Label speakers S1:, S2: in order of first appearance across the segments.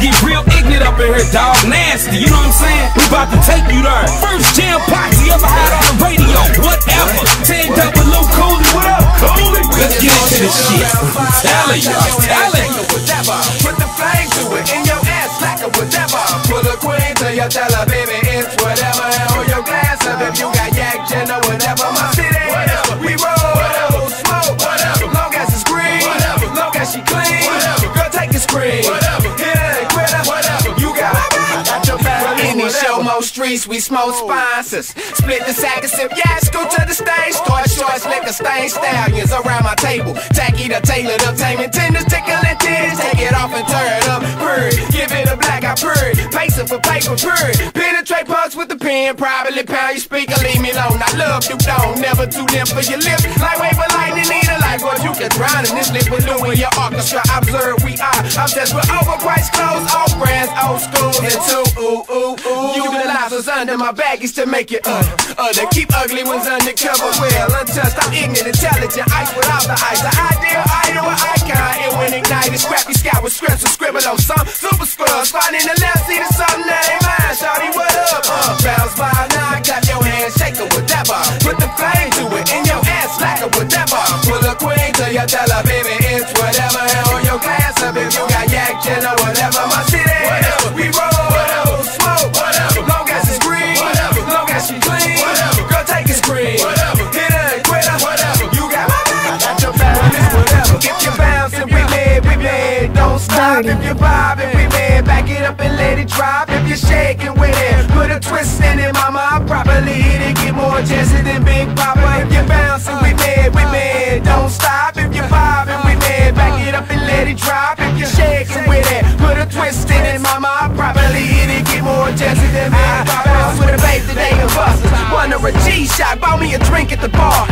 S1: get real ignorant up in here, dog. Nasty, you know what I'm saying? We about to take you there. First jam posse ever had on the radio. Whatever. Ten double Lou Cooley, what up, Cooley? Let's get into this shit. I'm telling you, I'm telling you.
S2: Put the flame to it in your ass like a whatever. Pull a queen to your teller, baby, it's whatever. And hold your glass up if you got yak, gin, or whatever. My city, we roll, smoke, long as it's green, whatever. long as she clean. whatever. Girl, take a screen. Streets, we smoke oh. sponsors. Split the sack and sip, yeah, go to the stage. Start shorts, liquor stain stallions around my table. Tacky the tailored up, taming tenders, tickling titties. Take it off and turn it up, purr. Give it a black eye purr. Pacing for paper, purr. Penetrate punks with the pen, probably pound your speaker, leave me alone. I love you, don't never too limp for your lips. Like wave for lightning, need a life, boy, you can drown in this liquid balloon in your orchestra. I observe, we are. I'm just with overpriced clothes, off brands, old school, and two, ooh, ooh, ooh. What's under my baggage to make it, uh, uh, to keep ugly ones undercover. Well, untouched, I'm ignorant, intelligent, ice without the ice. The ideal idol, icon, it when ignited. Scrappy scout with scripts and scribble on some super scrub. Spot in the left, see the something that ain't mine. Shawty, what up? Uh, bounce by now, clap your hands, shake it, whatever. Put the flame to it in your ass like a whatever. Pull a queen to your teller, baby, it's whatever. And hold your glass up if you got yak, gin, or whatever. My don't. If you're bobbing, we mad, back it up and let it drop. If you're shaking with it, put a twist in it, mama. I properly hit it, get more chances than Big Papa. If you're bouncing, we mad, we mad, don't stop. If you're bobbing, we mad, back it up and let it drop. If you're shaking with it, put a twist in it, mama. I properly hit it, get more chances than Big Papa. Bounce with a bass today and busters. Wonder a G-shot, bought me a drink at the bar.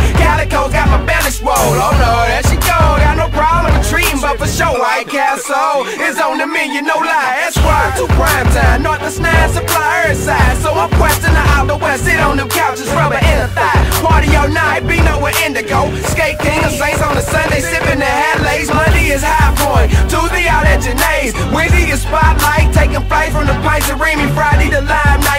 S2: Castle is on the menu, no lie. That's why to prime time. North the snare supply side. So I'm questing the out the west. Sit on them couches, rubber in a thigh. Party all night, be nowhere indigo. Skate king of saints on the Sunday, sipping the Hadleys. Monday is high point. Tuesday out at Janae's. Wednesday is spotlight. Taking flight from the Pints of Remy. Friday the live night.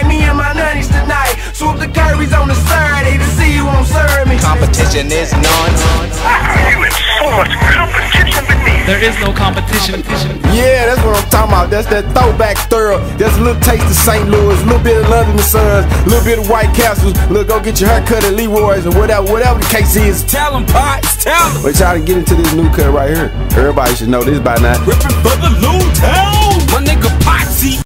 S3: Competition is none.
S4: You in so much competition with.
S5: There is no competition.
S6: Yeah, that's what I'm talking about. That's that throwback thorough. That's a little taste of St. Louis, a little bit of London Sons, a little bit of White Castles. Look, go get your hair cut at Leroy's or whatever, whatever the case is.
S1: Tell them, Pots, tell them.
S6: But y'all to get into this new cut right here. Everybody should know this by now.
S1: Ripping for the Loon Town.